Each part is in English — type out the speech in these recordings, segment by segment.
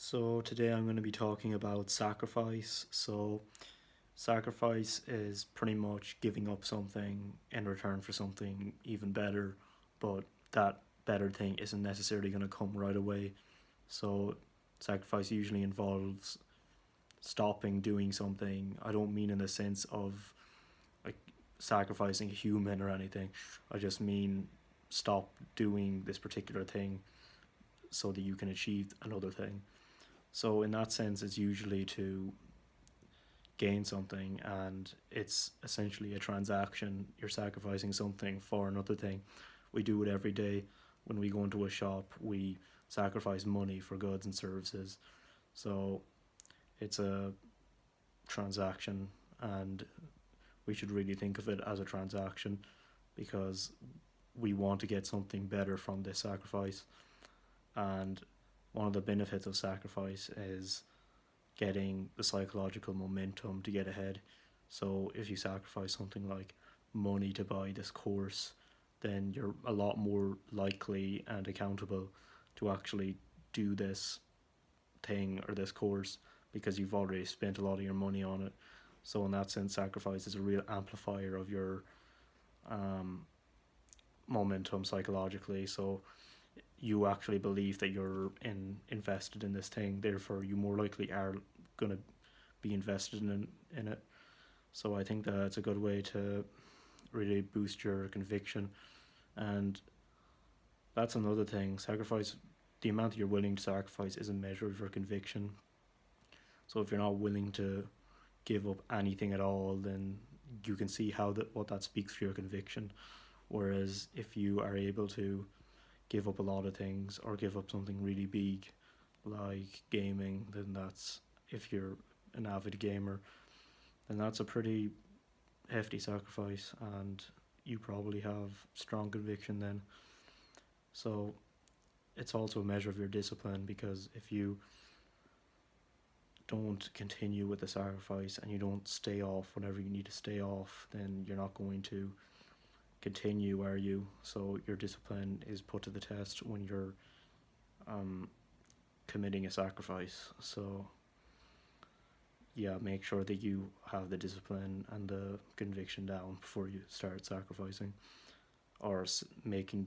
So today I'm going to be talking about sacrifice. So sacrifice is pretty much giving up something in return for something even better, but that better thing isn't necessarily going to come right away. So sacrifice usually involves stopping doing something. I don't mean in the sense of like sacrificing a human or anything. I just mean stop doing this particular thing so that you can achieve another thing. So in that sense, it's usually to gain something, and it's essentially a transaction. You're sacrificing something for another thing. We do it every day. When we go into a shop, we sacrifice money for goods and services. So it's a transaction, and we should really think of it as a transaction because we want to get something better from this sacrifice. And one of the benefits of sacrifice is getting the psychological momentum to get ahead. So if you sacrifice something like money to buy this course, then you're a lot more likely and accountable to actually do this thing or this course because you've already spent a lot of your money on it. So in that sense, sacrifice is a real amplifier of your um, momentum psychologically. So you actually believe that you're in invested in this thing, therefore you more likely are going to be invested in in it. So I think that it's a good way to really boost your conviction, and that's another thing. Sacrifice the amount that you're willing to sacrifice is a measure of your conviction. So if you're not willing to give up anything at all, then you can see how that what that speaks for your conviction. Whereas if you are able to give up a lot of things or give up something really big like gaming, then that's if you're an avid gamer, then that's a pretty hefty sacrifice and you probably have strong conviction then. So it's also a measure of your discipline because if you don't continue with the sacrifice and you don't stay off whenever you need to stay off, then you're not going to continue, are you? So your discipline is put to the test when you're um, committing a sacrifice. So yeah, make sure that you have the discipline and the conviction down before you start sacrificing, or making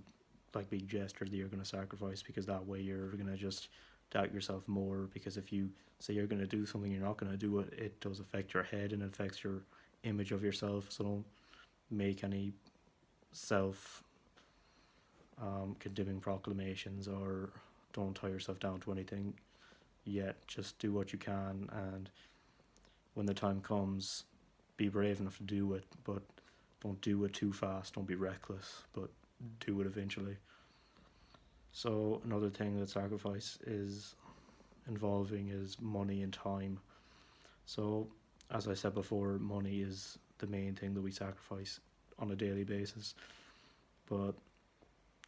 like big gestures that you're going to sacrifice because that way you're going to just doubt yourself more because if you say you're going to do something you're not going to do it it does affect your head and affects your image of yourself so don't make any self um, condemning proclamations or don't tie yourself down to anything yet. Just do what you can, and when the time comes, be brave enough to do it, but don't do it too fast. Don't be reckless, but do it eventually. So another thing that sacrifice is involving is money and time. So as I said before, money is the main thing that we sacrifice on a daily basis. But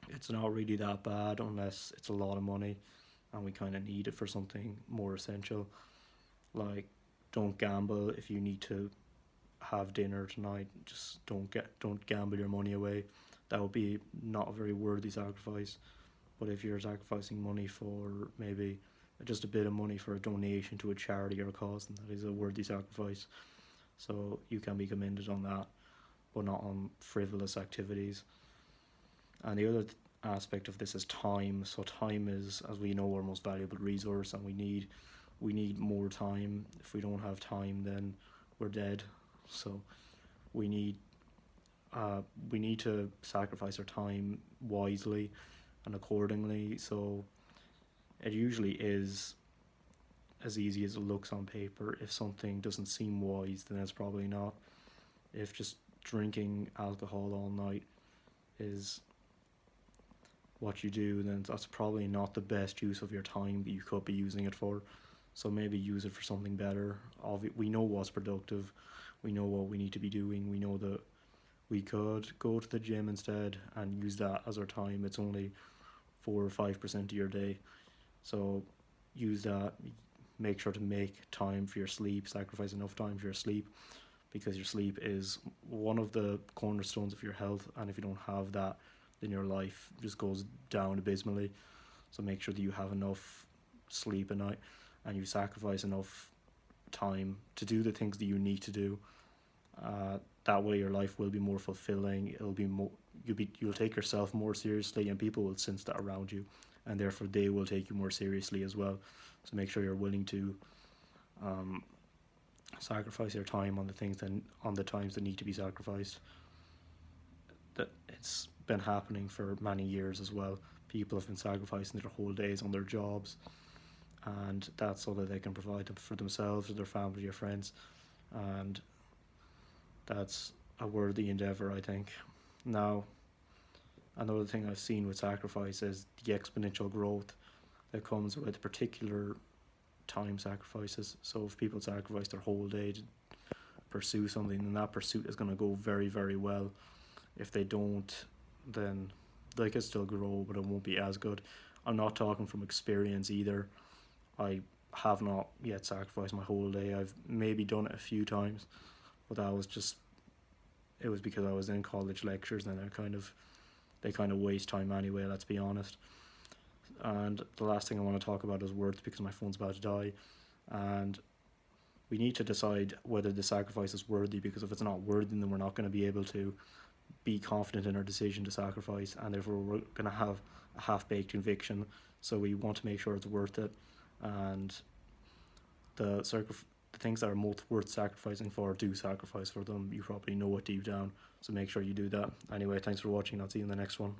it's not really that bad unless it's a lot of money and we kind of need it for something more essential. Like, don't gamble if you need to have dinner tonight. Just don't get don't gamble your money away. That would be not a very worthy sacrifice. But if you're sacrificing money for maybe just a bit of money for a donation to a charity or a cause, then that is a worthy sacrifice. So you can be commended on that but not on frivolous activities. And the other th- aspect of this is time. So time is, as we know, our most valuable resource, and we need we need more time. If we don't have time, then we're dead. So we need uh, we need to sacrifice our time wisely and accordingly. So it usually is as easy as it looks on paper. If something doesn't seem wise, then it's probably not. If just drinking alcohol all night is what you do, then that's probably not the best use of your time that you could be using it for. So maybe use it for something better. We know what's productive. We know what we need to be doing. We know that we could go to the gym instead and use that as our time. It's only four or five percent of your day. So use that. Make sure to make time for your sleep. Sacrifice enough time for your sleep because your sleep is one of the cornerstones of your health and if you don't have that then your life just goes down abysmally. So make sure that you have enough sleep at night and you sacrifice enough time to do the things that you need to do. Uh, that way your life will be more fulfilling it'll be more you'll be you'll take yourself more seriously and people will sense that around you and therefore they will take you more seriously as well. So make sure you're willing to um, sacrifice your time on the things that on the times that need to be sacrificed. That it's been happening for many years as well. People have been sacrificing their whole days on their jobs and that's so that they can provide them for themselves or their family or friends. And that's a worthy endeavor i think. Now another thing i've seen with sacrifice is the exponential growth that comes with particular time sacrifices so if people sacrifice their whole day to pursue something then that pursuit is going to go very very well if they don't then they can still grow but it won't be as good i'm not talking from experience either I have not yet sacrificed my whole day. I've maybe done it a few times, but that was just it was because I was in college lectures and I kind of they kind of waste time anyway, let's be honest. And the last thing I want to talk about is worth because my phone's about to die. And we need to decide whether the sacrifice is worthy because if it's not worthy then we're not going to be able to be confident in our decision to sacrifice and therefore we're going to have a half-baked conviction. So we want to make sure it's worth it. And the the things that are most worth sacrificing for do sacrifice for them. You probably know it deep down. So make sure you do that. Anyway thanks for watching. I'll see you in the next one